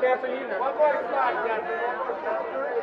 There. One more spot, Catherine.